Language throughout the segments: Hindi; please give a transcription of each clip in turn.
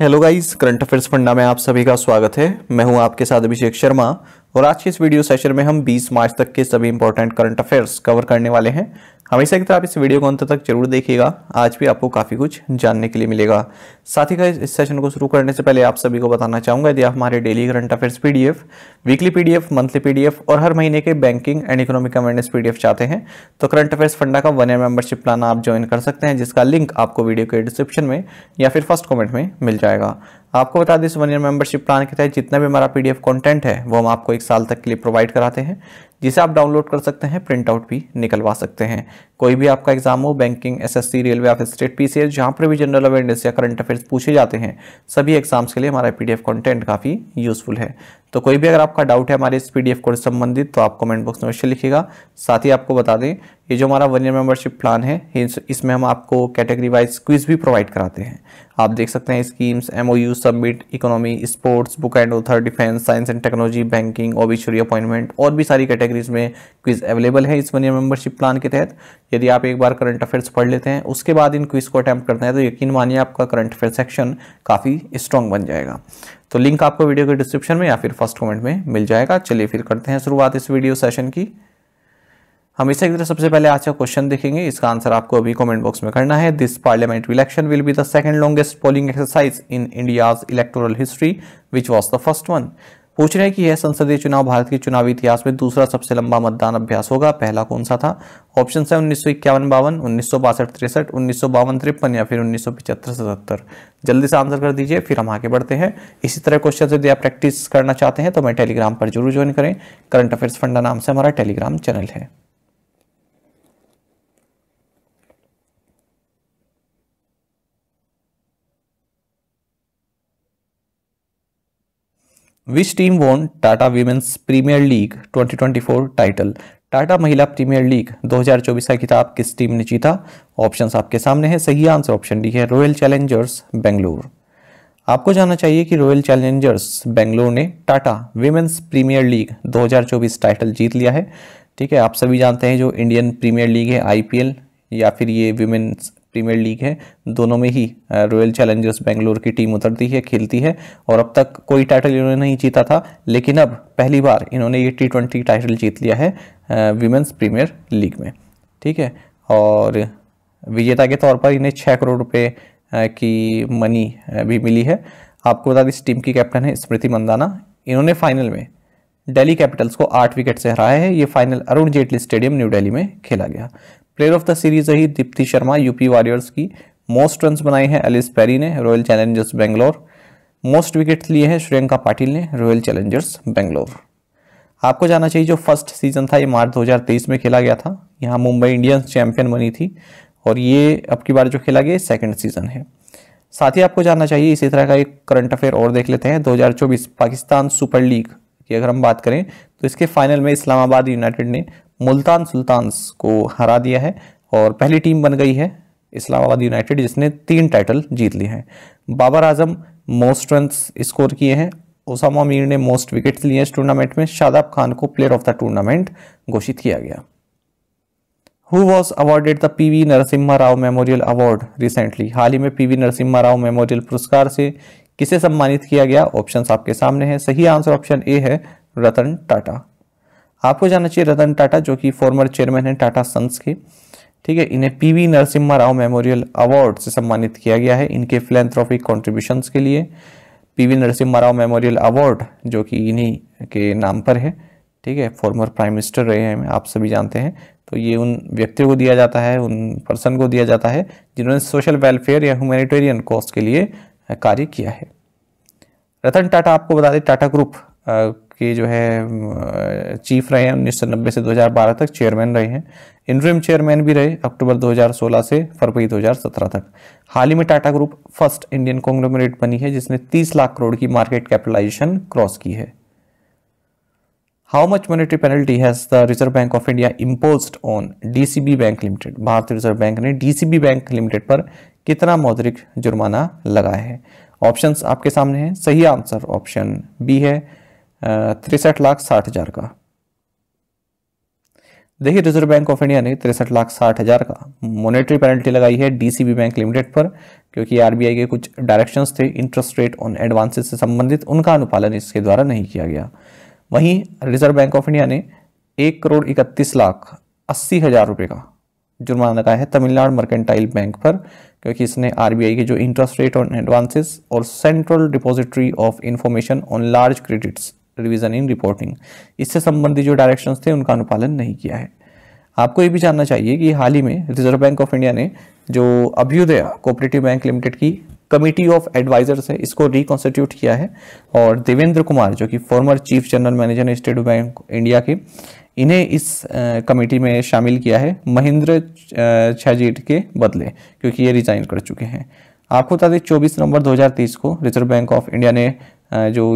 हेलो गाइस करंट अफेयर्स फंडा में आप सभी का स्वागत है। मैं हूँ आपके साथ अभिषेक शर्मा और आज के इस वीडियो सेशन में हम 20 मार्च तक के सभी इंपॉर्टेंट करंट अफेयर्स कवर करने वाले हैं। हमेशा की तरह आप इस वीडियो को अंत तक ज़रूर देखिएगा। आज भी आपको काफ़ी कुछ जानने के लिए मिलेगा। साथ ही इस सेशन को शुरू करने से पहले आप सभी को बताना चाहूँगा, यदि आप हमारे daily current affairs PDF weekly PDF monthly PDF और हर महीने के banking and economic awareness PDF चाहते हैं तो करंट अफेयर्स फंडा का वन ईयर मेंबरशिप प्लान आप ज्वाइन कर सकते हैं, जिसका लिंक आपको वीडियो के डिस्क्रिप्शन में या फिर फ़र्स्ट कॉमेंट में मिल जाएगा। आपको बता दें, इस वन ईयर मेंबरशिप प्लान के तहत जितना भी हमारा पीडीएफ कंटेंट है, वो हम आपको एक साल तक के लिए प्रोवाइड कराते हैं। जिसे आप डाउनलोड कर सकते हैं प्रिंट आउट भी निकलवा सकते हैं। कोई भी आपका एग्ज़ाम हो banking SSC railway of state PCS जहाँ पर भी जनरल अवेयरनेस या करंट अफेयर्स पूछे जाते हैं, सभी एग्ज़ाम्स के लिए हमारा पीडीएफ कंटेंट काफ़ी यूजफुल है। तो कोई भी अगर आपका डाउट है हमारे इस पीडीएफ कोर्स संबंधित तो आप कमेंट बॉक्स में अवश्य लिखिएगा। साथ ही आपको बता दें ये जो हमारा वन ईयर मेंबरशिप प्लान है इसमें हम आपको कैटेगरी वाइज क्विज भी प्रोवाइड कराते हैं। आप देख सकते हैं schemes MOU summit economy sports book and author defence science and technology banking obituary appointment और भी सारी कैटेगरीज में क्विज अवेलेबल है इस वन ईयर मेंबरशिप प्लान के तहत। यदि आप एक बार करंट अफेयर्स पढ़ लेते हैं, उसके बाद इन क्विज को अटैम्प्ट करते हैं तो यकीन मानिए आपका करंट अफेयर सेक्शन काफ़ी स्ट्रॉन्ग बन जाएगा। तो लिंक आपको वीडियो के डिस्क्रिप्शन में या फिर फ़र्स्ट कमेंट में मिल जाएगा। चलिए फिर करते हैं शुरुआत इस वीडियो सेशन की। हम इसे तरह सबसे पहले आज का क्वेश्चन देखेंगे। इसका आंसर आपको अभी कमेंट बॉक्स में करना है। This parliamentary election will be the second longest polling exercise in India's electoral history which was the first one पूछ रहे हैं कि यह संसदीय चुनाव भारत के चुनावी इतिहास में दूसरा सबसे लंबा मतदान अभ्यास होगा। पहला कौन सा था? ऑप्शन है उन्नीस सौ इक्यावन बावन, उन्नीस सौ बासठ तिरसठ, उन्नीस सौ बावन तिरपन या फिर उन्नीस सौ पिछहत्तर सतहत्तर। जल्दी से आंसर कर दीजिए, फिर हम आगे बढ़ते हैं। इसी तरह क्वेश्चन यदि आप प्रैक्टिस करना चाहते हैं तो मैं टेलीग्राम पर ज़रूर ज्वाइन करें। करंट अफेयर्स फंडा नाम से हमारा टेलीग्राम चैनल है। Which team won Tata women's premier league 2024 title Tata महिला प्रीमियर लीग 2024 का खिताब किस टीम ने जीता? ऑप्शंस आपके सामने है। सही आंसर ऑप्शन डी है। रॉयल चैलेंजर्स बेंगलोर आपको जानना चाहिए कि रॉयल चैलेंजर्स बेंगलोर ने Tata women's premier league 2024 title जीत लिया है। ठीक है, आप सभी जानते हैं जो इंडियन प्रीमियर लीग है आईपीएल या फिर ये वीमेंस प्रीमियर लीग है। दोनों में ही रॉयल चैलेंजर्स बेंगलोर की टीम उतरती है, खेलती है और अब तक कोई टाइटल इन्होंने नहीं जीता था, लेकिन अब पहली बार इन्होंने ये टी ट्वेंटी टाइटल जीत लिया है वीमेंस प्रीमियर लीग में। ठीक है? और विजेता के तौर पर इन्हें छः करोड़ रुपये की मनी भी मिली है। आपको बता दें, इस टीम की कैप्टन है स्मृति मंदाना। इन्होंने फाइनल में दिल्ली कैपिटल्स को आठ विकेट से हराया है। ये final Arun Jaitley stadium new Delhi में खेला गया। प्लेयर ऑफ़ द सीरीज़ रही दीप्ति शर्मा यूपी वॉरियर्स की। मोस्ट रन बनाए हैं एलिस पेरी ने royal challengers Bangalore most wicket लिए हैं श्रियंका पाटिल ने रॉयल चैलेंजर्स बेंगलोर आपको जाना चाहिए, जो फ़र्स्ट सीज़न था, ये मार्च 2023 में खेला गया था। यहाँ मुंबई इंडियंस चैंपियन बनी थी, और ये अब की बार जो खेला गया सेकंड सीज़न है। साथ ही आपको जानना चाहिए, इसी तरह का एक करंट अफेयर और देख लेते हैं। 2024 पाकिस्तान सुपर लीग की अगर हम बात करें तो इसके फाइनल में इस्लामाबाद यूनाइटेड ने मुल्तान सुल्तान्स को हरा दिया है और पहली टीम बन गई है इस्लामाबाद यूनाइटेड, जिसने तीन टाइटल जीत लिए हैं। Babar Azam most run score किए हैं। ओसामा मीर ने मोस्ट विकेट्स लिए इस टूर्नामेंट में। शादाब खान को प्लेयर ऑफ़ द टूर्नामेंट घोषित किया गया। Who was awarded the PV Narasimha Rao memorial award recently हाल ही में P V Narasimha Rao memorial पुरस्कार से किसे सम्मानित किया गया? ऑप्शन आपके सामने हैं। सही आंसर ऑप्शन ए है रतन टाटा। आपको जानना चाहिए रतन टाटा, जो कि फॉर्मर चेयरमैन है, टाटा सन्स के। ठीक है, इन्हें PV Narasimha Rao memorial award से सम्मानित किया गया है इनके फिलेंथ्रोपिक कॉन्ट्रीब्यूशंस के लिए। PV Narasimha Rao memorial award जो कि इन्हीं के नाम पर है। ठीक है फॉर्मर प्राइम मिनिस्टर रहे हैं, आप सभी जानते हैं। तो ये उन व्यक्तियों को दिया जाता है, उन पर्सन को दिया जाता है, जिन्होंने सोशल वेलफेयर या ह्यूमैनिटेरियन कॉस्ट के लिए कार्य किया है। रतन टाटा, आपको बता दें, टाटा ग्रुप के जो है चीफ रहे हैं उन्नीस सौ नब्बे से 2012 तक चेयरमैन रहे हैं। इंटरिम चेयरमैन भी रहे अक्टूबर 2016 से फरवरी 2017 तक। हाल ही में Tata group first Indian conglomerate बनी है, जिसने 30 लाख करोड़ की मार्केट कैपिटलाइजेशन क्रॉस की है। How much monetary penalty has the reserve bank of India impose on DCB bank limited भारतीय रिज़र्व बैंक ने डीसीबी बैंक लिमिटेड पर कितना मौद्रिक जुर्माना लगाया है? ऑप्शंस आपके सामने हैं। सही आंसर ऑप्शन बी है। तिरसठ लाख साठ हज़ार का। देखिए रिज़र्व बैंक ऑफ़ इंडिया ने तिरसठ लाख साठ हज़ार का मॉनेटरी पेनल्टी लगाई है डीसीबी बैंक लिमिटेड पर, क्योंकि आरबीआई के कुछ डायरेक्शंस थे इंटरेस्ट रेट ऑन एडवांसेस से संबंधित, उनका अनुपालन इसके द्वारा नहीं किया गया। वहीं रिज़र्व बैंक ऑफ़ इंडिया ने एक करोड़ इकतीस लाख अस्सी हज़ार रुपये का जुर्माना लगाया है तमिलनाडु मर्केंटाइल बैंक पर, क्योंकि इसने आरबीआई के जो इंटरेस्ट रेट ऑन एडवांसेस और central depository of information on large credits revision in reporting इससे संबंधित जो डायरेक्शंस थे, उनका अनुपालन नहीं किया है। आपको ये भी जानना चाहिए कि हाल ही में रिज़र्व बैंक ऑफ़ इंडिया ने जो अभ्युदय कोऑपरेटिव बैंक लिमिटेड की कमिटी ऑफ़ एडवाइजर्स है, इसको रिकॉन्स्टिट्यूट किया है। और देवेंद्र कुमार, जो कि former chief general manager state bank India के, इन्हें इस कमेटी में शामिल किया है महेंद्र छाजीट के बदले, क्योंकि ये रिजाइन कर चुके हैं। आपको बता दें, चौबीस नवंबर 2023 को रिज़र्व बैंक ऑफ़ इंडिया ने जो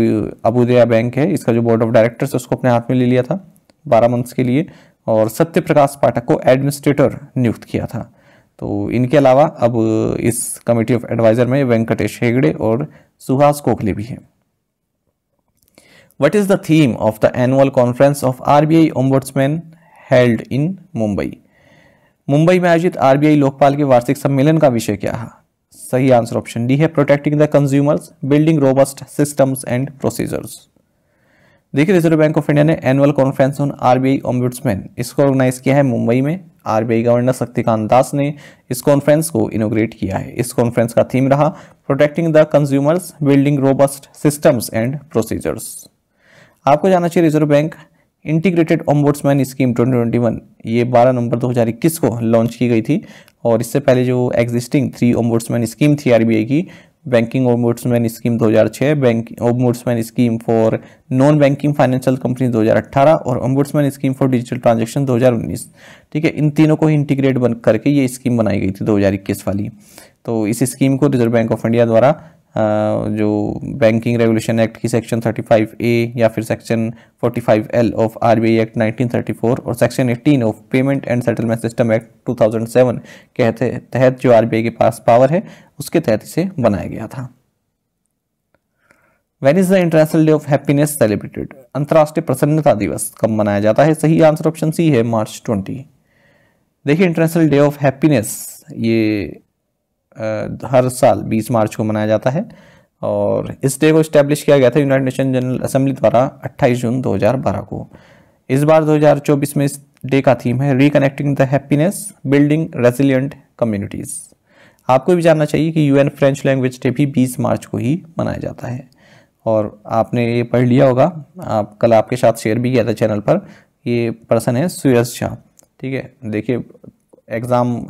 अबुदया बैंक है, इसका जो बोर्ड ऑफ़ डायरेक्टर्स उसको अपने हाथ में ले लिया था बारह मंथ्स के लिए और सत्य प्रकाश पाठक को एडमिनिस्ट्रेटर नियुक्त किया था। तो इनके अलावा अब इस कमेटी ऑफ़ एडवाइजर में वेंकटेश हेगड़े और सुहास कोखले भी हैं। What is the theme of the annual conference of RBI ombudsman held in Mumbai Mumbai में आयोजित आरबीआई लोकपाल के वार्षिक सम्मेलन का विषय क्या है? सही आंसर ऑप्शन डी है protecting the consumers building robust systems and procedures देखिए रिज़र्व बैंक ऑफ़ इंडिया ने annual conference on RBI ombudsman इसको ऑर्गेनाइज किया है मुंबई में। आरबीआई गवर्नर शक्तिकांत दास ने इस कॉन्फ्रेंस को इनोग्रेट किया है। इस कॉन्फ्रेंस का थीम रहा protecting the consumers building robust systems and procedures आपको जाना चाहिए reserve bank integrated ombudsman scheme 2021 ये 12 नवंबर 2021 को लॉन्च की गई थी। और इससे पहले जो एग्जिस्टिंग थ्री ओम्बुड्समैन स्कीम थी आरबीआई की banking ombudsman scheme 2006 bank ombudsman scheme for non banking financial company 2018 और ombudsman scheme for digital transaction 2019 ठीक है, इन तीनों को ही इंटीग्रेट बन करके ये स्कीम बनाई गई थी 2021 वाली। तो इस स्कीम को रिज़र्व बैंक ऑफ़ इंडिया द्वारा जो बैंकिंग रेगुलेशन एक्ट की सेक्शन 35 ए या फिर section 45 L of RBI act 1934 और section 18 of payment and settlement system act 2007 के तहत जो आरबीआई के पास पावर है, उसके तहत इसे बनाया गया था। When is the international day of happiness celebrated अंतर्राष्ट्रीय प्रसन्नता दिवस कब मनाया जाता है? सही आंसर ऑप्शन सी है मार्च ट्वेंटी। देखिए इंटरनेशनल डे ऑफ़ हैप्पीनेस ये हर साल 20 मार्च को मनाया जाता है और इस डे को इस्टेब्लिश किया गया था यूनाइटेड नेशन जनरल असेंबली द्वारा 28 जून 2012 को। इस बार 2024 में इस डे का थीम है reconnecting the happiness building resilient communities आपको भी जानना चाहिए कि यूएन फ्रेंच लैंग्वेज डे भी 20 मार्च को ही मनाया जाता है। और आपने ये पढ़ लिया होगा, आप कल आपके साथ शेयर भी किया था चैनल पर। ये पर्सन है सुयस शाह ठीक है? देखिए एग्ज़ाम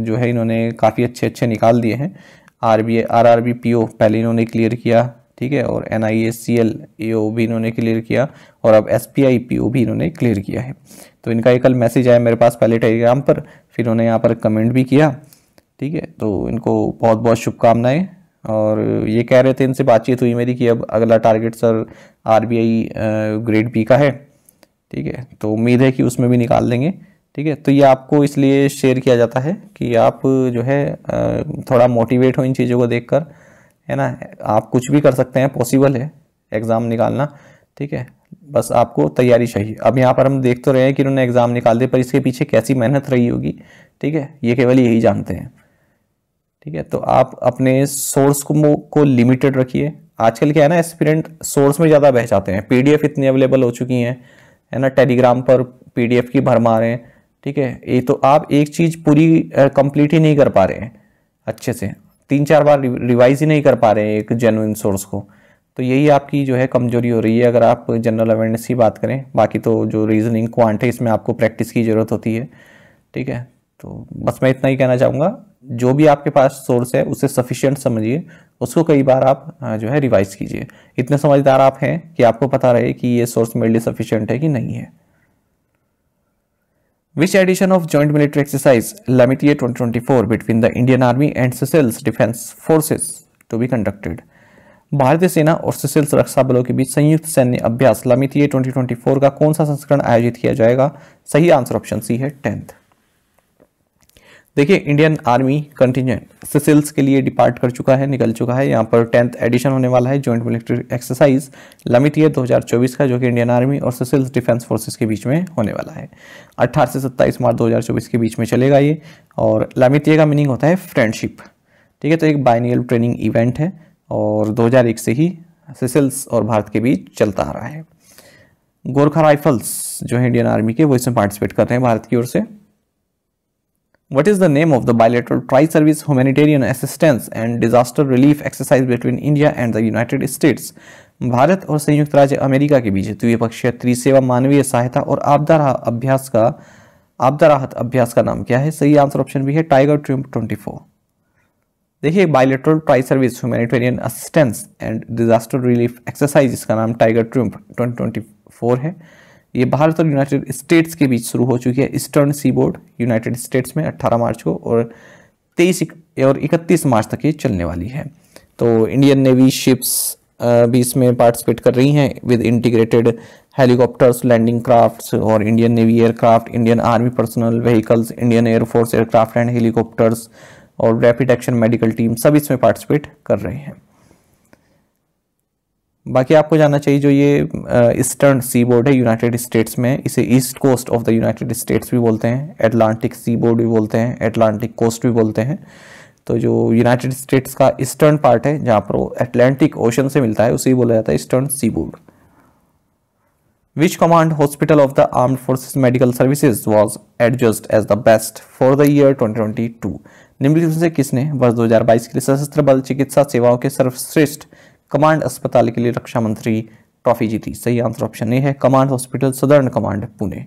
जो है इन्होंने काफ़ी अच्छे अच्छे निकाल दिए हैं। R B R R B P O पहले इन्होंने क्लियर किया, ठीक है, और N I S C L A O भी इन्होंने क्लियर किया, और अब S B I P O भी इन्होंने क्लियर किया है। तो इनका एक कल मैसेज आया मेरे पास पहले टेलीग्राम पर, फिर उन्होंने यहाँ पर कमेंट भी किया, ठीक है तो इनको बहुत बहुत शुभकामनाएँ, और ये कह रहे थे इनसे बातचीत हुई मेरी कि अब अगला target sir R B I grade B का है, ठीक है तो उम्मीद है कि उसमें भी निकाल देंगे। ठीक है? तो ये आपको इसलिए शेयर किया जाता है कि आप जो है थोड़ा मोटिवेट हो इन चीज़ों को देखकर, है ना? आप कुछ भी कर सकते हैं पॉसिबल है एग्ज़ाम निकालना, ठीक है? बस आपको तैयारी चाहिए। अब यहाँ पर हम देख तो रहे हैं कि उन्होंने एग्ज़ाम निकाल दिया, पर इसके पीछे कैसी मेहनत रही होगी, ठीक है? ये केवल यही जानते हैं, ठीक है? तो आप अपने सोर्स को को लिमिटेड रखिए। आजकल क्या है ना एस्पिरेंट सोर्स में ज़्यादा बह जाते हैं। पीडीएफ इतनी अवेलेबल हो चुकी हैं, है ना? टेलीग्राम पर पीडीएफ की भरमार हैं। ठीक है? ये तो आप एक चीज़ पूरी कंप्लीट ही नहीं कर पा रहे हैं, अच्छे से। तीन चार बार रिवाइज ही नहीं कर पा रहे हैं एक जेनुइन सोर्स को। तो यही आपकी जो है कमज़ोरी हो रही है। अगर आप जनरल अवेयरनेस की बात करें, बाकी तो जो रीजनिंग क्वांट है, इसमें आपको प्रैक्टिस की ज़रूरत होती है। ठीक है? तो बस मैं इतना ही कहना चाहूँगा। जो भी आपके पास सोर्स है, उसे सफिशियंट समझिए। उसको कई बार आप जो है रिवाइज कीजिए। इतने समझदार आप हैं कि आपको पता रहे कि ये सोर्स मेरे लिए सफिशियंट है कि नहीं है। Which edition of joint military exercise Lamitier 2024 between the Indian Army and Seychelles Defense Forces to be conducted? भारतीय सेना और सिसिल्स रक्षा बलों के बीच संयुक्त सैन्य अभ्यास लामितिये 2024 का कौन सा संस्करण आयोजित किया जाएगा सही आंसर ऑप्शन सी है टेंथ देखिए इंडियन आर्मी कंटिजेंट सिसिल्स के लिए डिपार्ट कर चुका है, निकल चुका है। यहाँ पर टेंथ एडिशन होने वाला है जॉइंट मिलिट्री एक्सरसाइज लमिटियर 2024 का, जो कि इंडियन आर्मी और सिसिल्स डिफेंस फोर्सेस के बीच में होने वाला है। 18 से 27 मार्च 2024 के बीच में चलेगा ये, और लमिटियर का मीनिंग होता है फ्रेंडशिप ठीक है तो एक बाइनियल ट्रेनिंग इवेंट है, और दो हज़ार एक से ही सिसिल्स और भारत के बीच चलता आ रहा है। गोरखा राइफल्स जो है इंडियन आर्मी के, वो इसमें पार्टिसिपेट कर रहे हैं भारत की ओर से। What is the name of the bilateral tri-service humanitarian assistance and disaster relief exercise between India and the United States? Bharat और संयुक्त राज्य अमेरिका के बीच द्विपक्षीय त्रिसेवा मानवीय सहायता और आपदा अभ्यास का, आपदा राहत अभ्यास का नाम क्या है? सही आंसर ऑप्शन भी है टाइगर ट्रिम्प 24 देखिए bilateral tri service humanitarian assistance and disaster relief exercise इसका नाम टाइगर ट्रिम्प 2024 है। ये भारत और यूनाइटेड स्टेट्स के बीच शुरू हो चुकी है। ईस्टर्न सी बोर्ड यूनाइटेड स्टेट्स में 18 मार्च को और 23 और 31 मार्च तक ये चलने वाली है। तो इंडियन नेवी शिप्स भी इसमें पार्टिसिपेट कर रही हैं with integrated helicopters landing crafts और Indian navy aircraft Indian army personnel vehicles Indian air force aircraft and helicopters और रैपिड एक्शन मेडिकल टीम सब इसमें पार्टिसिपेट कर रहे हैं। बाकी आपको जानना चाहिए जो ये ईस्टर्न सी बोर्ड है यूनाइटेड स्टेट्स में, इसे east coast of the United States भी बोलते हैं एटलांटिक सी बोर्ड भी बोलते हैं एटलांटिक कोस्ट भी बोलते हैं। तो जो यूनाइटेड स्टेट्स का ईस्टर्न पार्ट है, जहाँ पर वो एटलांटिक ओशन से मिलता है, उसे बोला जाता है eastern seaboard which command hospital of the armed forces medical services was adjudged as the best for the year 2022 निम्नलिखित से किसने वर्ष 2022 के लिए सशस्त्र बल चिकित्सा सेवाओं के सर्वश्रेष्ठ कमांड अस्पताल के लिए रक्षा मंत्री ट्रॉफी जीती। सही आंसर ऑप्शन ए है, command hospital, southern command, Pune.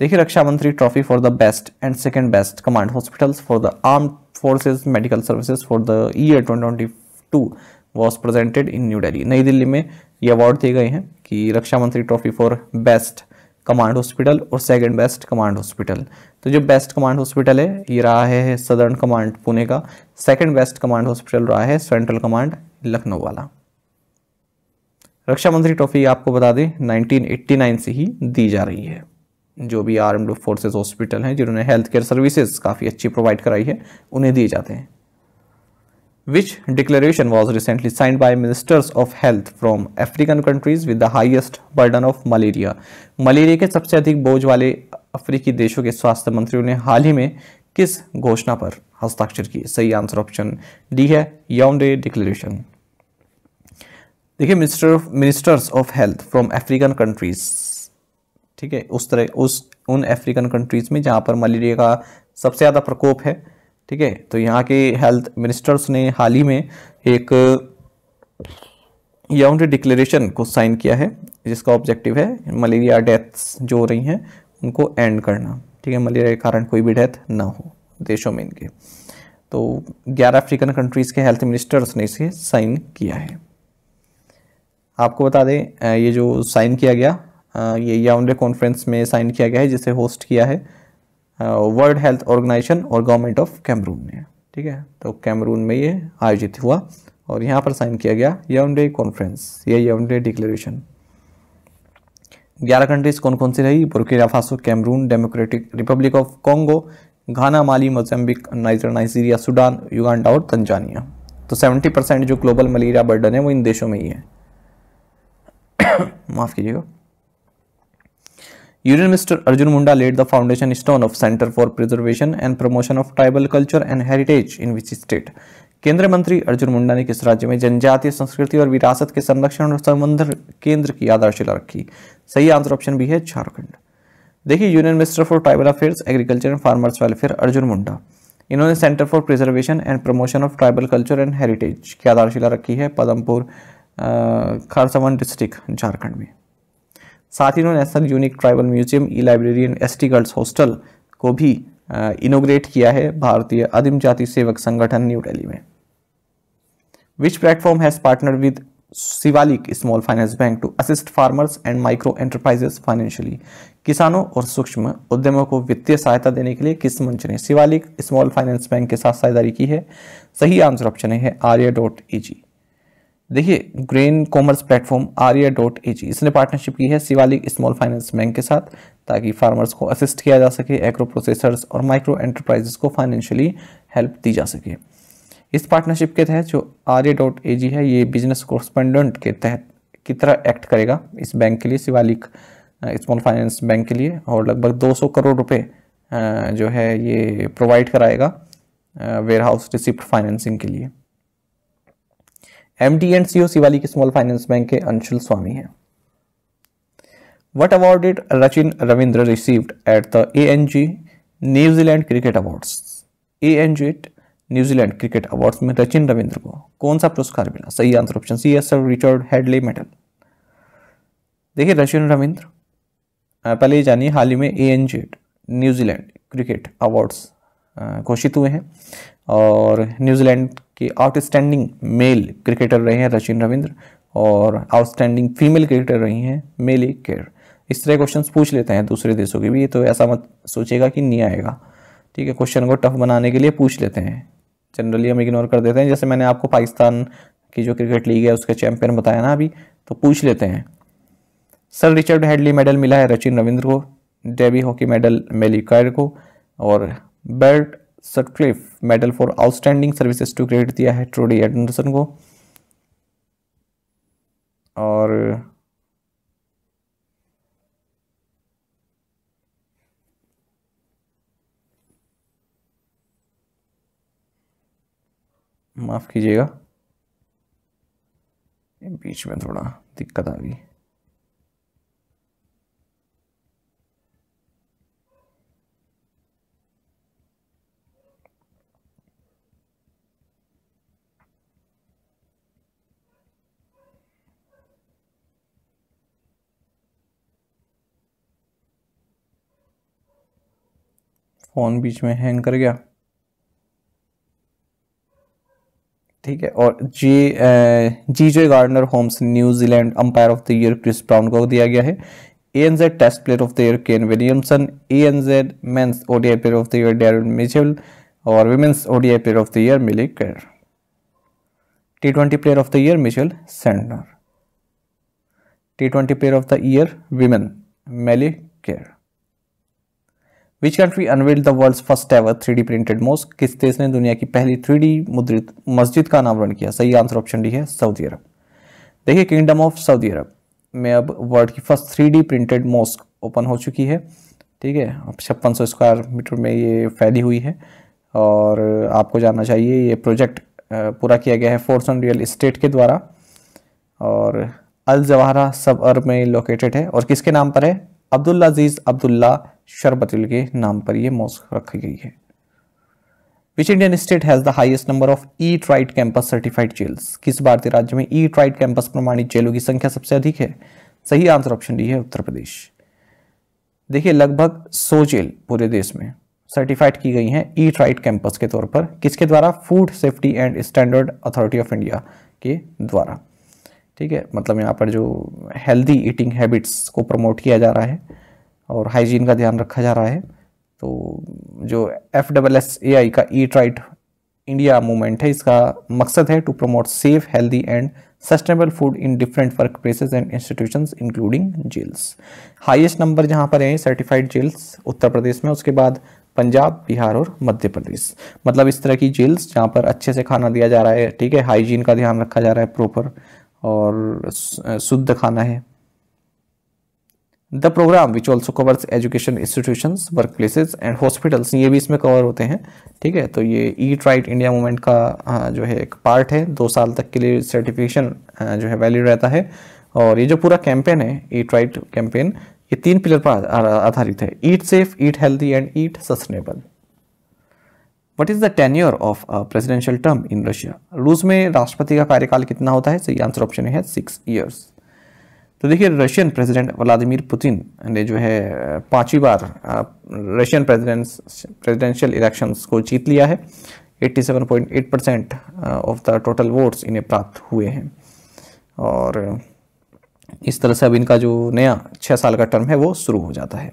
देखिए, रक्षा मंत्री trophy for the best and second best, command hospitals for the arm forces medical services for the year 2022 was presented in new Delhi. नई दिल्ली में ये अवार्ड दिए गए हैं कि रक्षा मंत्री trophy for best, command hospital और सेकंड बेस्ट, कमांड हॉस्पिटल। तो जो बेस्ट कमांड हॉस्पिटल है, ये रहा है सदर्न कमांड, पुणे का। सेकंड बेस्ट कमांड हॉस्पिटल रहा है, सेंट्रल कमांड लखनऊ वाला। रक्षा मंत्री ट्रॉफी आपको बता दें 1989 से ही दी जा रही है। जो भी आर्म्ड फोर्सेस हॉस्पिटल हैं, जिन्होंने हेल्थ केयर सर्विसेज़ काफ़ी अच्छी प्रोवाइड कराई है, उन्हें दिए जाते हैं। Which declaration was recently signed by ministers of health from African countries with the highest burden of malaria. Malaria के सबसे अधिक बोझ वाले अफ्रीकी देशों के स्वास्थ्य मंत्रियों ने हाल ही में किस घोषणा पर हस्ताक्षर किए? सही आंसर ऑप्शन डी है यौंडे डिक्लेरेशन। देखिए minister ministers of health from African countries ठीक है, उस तरह, उस, उन अफ्रीकन कंट्रीज़ में जहाँ पर मलेरिया का सबसे ज़्यादा प्रकोप है, ठीक है तो यहाँ के हेल्थ मिनिस्टर्स ने हाल ही में एक याउंडे डिक्लेरेशन को साइन किया है, जिसका ऑब्जेक्टिव है मलेरिया डेथ्स जो हो रही हैं, उनको एंड करना, ठीक है मलेरिया के कारण कोई भी डेथ ना हो देशों में इनके। तो 11 अफ्रीकन कंट्रीज़ के हेल्थ मिनिस्टर्स ने इसे साइन किया है। आपको बता दें ये जो साइन किया गया ये याउंडे कॉन्फ्रेंस में साइन किया गया है, जिसे होस्ट किया है वर्ल्ड हेल्थ ऑर्गेनाइजेशन और गवर्नमेंट ऑफ़ कैमरून ने। ठीक है? तो कैमरून में ये आयोजित हुआ और यहाँ पर साइन किया गया याउंडे कॉन्फ्रेंस या याउंडे डिक्लेरेशन ग्यारह कंट्रीज़ कौन कौन सी रही? Burkina Cameroon Democratic Republic of Congo Ghana Mali Mozambique Niger Nigeria Sudan Uganda और तंजानिया तो 70 परसेंट जो ग्लोबल मलेरिया बर्डन है, वो इन देशों में ही है। माफ़ कीजिएगा। Union minister Arjun Munda laid the foundation stone of centre for preservation and promotion of tribal culture and heritage in which state केंद्रीय मंत्री अर्जुन मुंडा ने किस राज्य में जनजातीय संस्कृति और विरासत के संरक्षण और संबंधन केंद्र की आधारशिला रखी? सही आंसर ऑप्शन भी है झारखंड। देखिए, union minister for tribal affairs agriculture and farmers welfare Arjun Munda. इन्होंने centre for preservation and promotion of tribal culture and heritage की आधारशिला रखी है। पदमपुर खारसवन डिस्ट्रिक्ट झारखंड में। साथ ही इन्होंने national unique tribal museum, E library and S T girls hostel को भी इनोग्रेट किया है भारतीय आदिम जाति सेवक संगठन न्यू दिल्ली में। Which platform has partner with Shivalik small finance bank to assist farmers and micro enterprises financially किसानों और सूक्ष्म उद्यमों को वित्तीय सहायता देने के लिए किस मंच ने शिवालिक स्मॉल फाइनेंस बैंक के साथ साझेदारी की है? सही आंसर ऑप्शन है आर्य डॉट ई जी देखिए, grain commerce platform Arya dot A G, इसने पार्टनरशिप की है शिवालिक स्मॉल फाइनेंस बैंक के साथ, ताकि फार्मर्स को असिस्ट किया जा सके एग्रो प्रोसेसर्स और माइक्रो एंटरप्राइजेस को फाइनेंशियली हेल्प दी जा सके। इस पार्टनरशिप के तहत जो आर्य डॉट ए जी है, ये बिज़नेस कोरस्पेंडेंट के तहत की तरह एक्ट करेगा इस बैंक के लिए शिवालिक स्मॉल फाइनेंस बैंक के लिए, और लगभग 200 करोड़ रुपए जो है ये प्रोवाइड कराएगा वेयर हाउस रिसिप्ट फाइनेंसिंग के लिए। M D and CO C Shivalik small finance bank के अंशुल स्वामी हैं। What award it Rachin Ravindra received at the A N G New Zealand cricket awards A N G New Zealand cricket awards में रचिन रविंद्र को कौन सा पुरस्कार मिला? सही answer option C S sir Richard Hadlee medal देखिए रचिन रविंद्र पहले ये जानिए, हाल ही में A N Z New Zealand cricket awards घोषित हुए हैं। और न्यूजीलैंड के आउटस्टैंडिंग मेल क्रिकेटर रहे हैं रचिन रविंद्र और आउटस्टैंडिंग फीमेल क्रिकेटर रही हैं मेली केयर इस तरह क्वेश्चंस पूछ लेते हैं दूसरे देशों के भी तो ऐसा मत सोचेगा कि नहीं आएगा। ठीक है क्वेश्चन को टफ बनाने के लिए पूछ लेते हैं। जनरली हम इग्नोर कर देते हैं। जैसे मैंने आपको पाकिस्तान की जो क्रिकेट लीग है, उसके चैंपियन बताया ना अभी तो पूछ लेते हैं। सर रिचर्ड हेडली मेडल मिला है रचिन रविंद्र को डेबी हॉकी मेडल मेली कैर को और Bert Sutcliffe medal for outstanding services to credit दिया है ट्रोडी एडमसन को। और माफ़ कीजिएगा। बीच में थोड़ा दिक्कत आ गई। फ़ोन बीच में हैंग कर गया। ठीक है, और जी जी जे gardener Holmes New Zealand umpire of the year Chris brown को दिया गया है। A N Z test player of the year Kane Williamson A N Z mains ODI player of the year Darren Mitchell और women's ODI player of the year milli care T twenty player of the year Mitchell sender T twenty player of the year women मेली care which country unveiled the world first ever three printed mosque किस देश ने दुनिया की पहली थ्री मुद्रित मस्जिद का नामकरण किया? सही आंसर ऑप्शन डी है, सऊदी अरब। देखिए किंगडम ऑफ़ सऊदी अरब में अब वर्ल्ड की first three printed mosque open हो चुकी है। ठीक है, अब छप्पन सौ स्क्वायर मीटर में ये फैली हुई है और आपको जानना चाहिए, ये प्रोजेक्ट पूरा किया गया है फोर्सन रियल इस्टेट के द्वारा और अल जवाहरा सब अर्ब में लोकेटेड है। और किसके नाम पर है? अब्दुल्ला अज़ीज़ अब्दुल्ला शरबतुल के नाम पर यह मॉस्क रखी गई है। Which Indian state has the highest number of eat right campus certified jails किस भारतीय राज्य में ई ट्राइट कैंपस प्रमाणित जेलों की संख्या सबसे अधिक है? सही आंसर ऑप्शन डी है उत्तर प्रदेश। देखिए, लगभग सौ जेल पूरे देश में सर्टिफाइड की गई हैं ई ट्राइट कैंपस के तौर पर, किसके द्वारा? Food Safety and Standard Authority of India के द्वारा। ठीक है? मतलब यहाँ पर जो हेल्दी ईटिंग हैबिट्स को प्रमोट किया जा रहा है और हाइजीन का ध्यान रखा जा रहा है तो जो F double S A I का ईट राइट इंडिया मूवमेंट है, इसका मकसद है to promote safe healthy and sustainable food in different work places and institution including jails highest number जहाँ पर है सर्टिफाइड जेल्स उत्तर प्रदेश में, उसके बाद पंजाब, बिहार और मध्य प्रदेश। मतलब इस तरह की जेल्स जहाँ पर अच्छे से खाना दिया जा रहा है, ठीक है? हाइजीन का ध्यान रखा जा रहा है प्रॉपर और शुद्ध खाना है। The programme which also covers education institution work places and hospitals ये भी इसमें कवर होते हैं, ठीक है? तो ये ईट राइट इंडिया मूवमेंट का जो है एक पार्ट है। दो साल तक के लिए सर्टिफिकेशन जो है वैलिड रहता है। और ये जो पूरा कैंपेन है ईट राइट कैंपेन ये तीन पिलर पर आधारित है। Eat safe eat healthy and eat sustainable what is the tenure of presidential term in Russia रूस में राष्ट्रपति का कार्यकाल कितना होता है? सही आंसर ऑप्शन है सिक्स ईयर्स तो देखिए रशियन प्रेसिडेंट व्लादिमीर पुतिन ने जो है, पांचवी बार रशियन प्रेसिडेंट प्रेसिडेंशियल इलेक्शंस को जीत लिया है। 87.8 percent of the total votes इन्हें प्राप्त हुए हैं। और इस तरह से अब इनका जो नया छः साल का टर्म है, वो शुरू हो जाता है।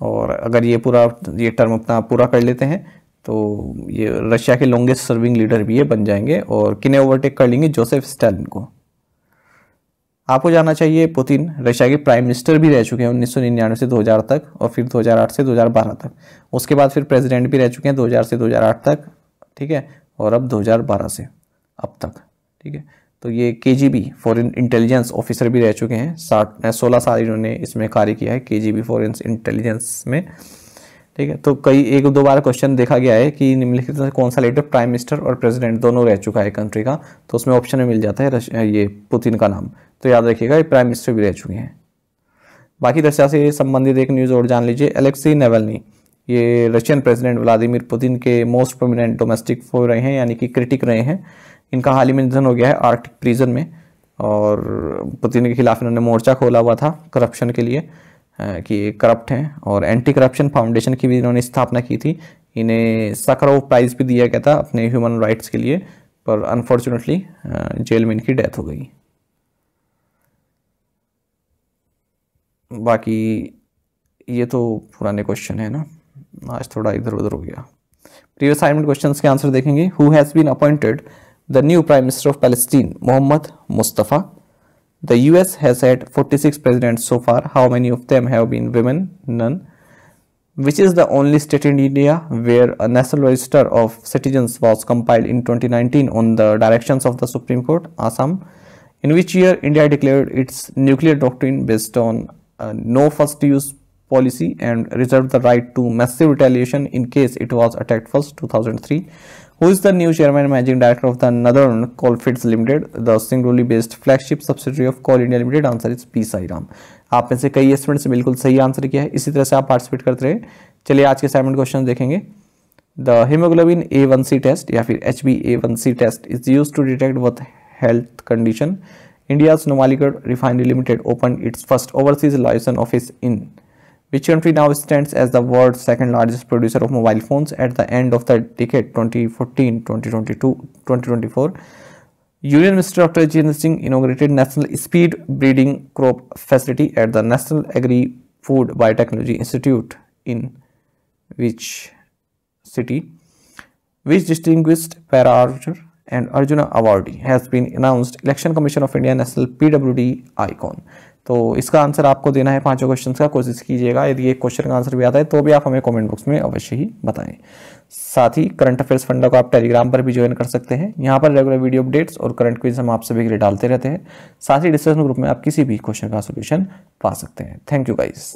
और अगर ये पूरा, ये टर्म अपना पूरा कर लेते हैं तो ये रशिया के लॉन्गेस्ट सर्विंग लीडर भी ये बन जाएँगे और किन्हें ओवरटेक कर लेंगे? जोसेफ स्टैलिन को। आपको जानना चाहिए, पुतिन रशिया के प्राइम मिनिस्टर भी रह चुके हैं उन्नीस सौ निन्यानवे से 2000 तक और फिर 2008 से 2012 तक। उसके बाद फिर प्रेसिडेंट भी रह चुके हैं 2000 से 2008 तक, ठीक है? और अब 2012 से, अब तक, ठीक है? तो ये K G B foreign intelligence officer भी रह चुके हैं। साठ, सोलह साल इन्होंने इसमें कार्य किया है के जी बी फॉरन इंटेलिजेंस में। ठीक है? तो कई, एक दो बार क्वेश्चन देखा गया है कि निम्नलिखित में कौन सा लीडर प्राइम मिनिस्टर और प्रेसिडेंट दोनों रह चुका है कंट्री का तो उसमें ऑप्शन में मिल जाता है ये पुतिन का नाम। तो याद रखिएगा, ये प्राइम मिनिस्टर भी रह चुके हैं। बाकी रशिया से संबंधित एक न्यूज़ और जान लीजिए एलेक्सी नेवलनी ये रशियन प्रेसिडेंट व्लादिमीर पुतिन के मोस्ट प्रोमिनेंट डोमेस्टिक फो रहे हैं, यानी कि क्रिटिक रहे हैं। इनका हाल ही में निधन हो गया है आर्टिक प्रीजन में, और पुतिन के खिलाफ इन्होंने मोर्चा खोला हुआ था करप्शन के लिए। कि करप्ट हैं और एंटी करप्शन फाउंडेशन की भी इन्होंने स्थापना की थी। इन्हें सकरो प्राइज़ भी दिया गया था अपने ह्यूमन राइट्स के लिए, पर अनफॉर्चुनेटली जेल में इनकी डेथ हो गई। बाकी ये तो पुराने क्वेश्चन है ना। आज थोड़ा इधर उधर हो गया। प्रीवियस असाइनमेंट क्वेश्चन के आंसर देखेंगे। Who has been appointed the new prime minister of Palestine Mohammad Mustafa. The US has had 46 presidents so far. How many of them have been women? None. Which is the only state in India where a national register of citizens was compiled in 2019 on the directions of the Supreme Court? Assam. In which year India declared its nuclear doctrine based on uh, no first use policy and reserved the right to massive retaliation in case it was attacked first 2003 who is the new chairman and managing director of the Northern Coalfields Limited, the Singrauli based flagship subsidiary of Coal India Limited? Answer is P. Sairam. आप में से कई स्टूडेंट्स से बिल्कुल सही आंसर किया है इसी तरह से आप पार्टिसिपेट करते रहे चलिए आज के असाइनमेंट क्वेश्चन देखेंगे the haemoglobin A one C test या फिर H B A one C test is use to detect with health condition India's Numaligarh refinery limited open its first overseas licence office in which country now stands as the world's second largest producer of mobile phones at the end of the decade 2014 2022 2024 union minister dr jitendra singh inaugurated national speed breeding crop facility at the national agri food biotechnology institute in which city which distinguished para archer and arjuna awardee has been announced. Election commission of india national pwd icon तो इसका आंसर आपको देना है पाँचों क्वेश्चन का। कोशिश कीजिएगा, यदि एक क्वेश्चन का आंसर भी आता है तो भी आप हमें कमेंट बॉक्स में अवश्य ही बताएँ। साथ ही करंट अफेयर्स फंडा को आप टेलीग्राम पर भी ज्वाइन कर सकते हैं। यहाँ पर रेगुलर वीडियो अपडेट्स और करंट क्विज हम आप सभी के लिए डालते रहते हैं। साथ ही डिस्कशन ग्रुप में आप किसी भी क्वेश्चन का सोल्यूशन पा सकते हैं। Thank you guys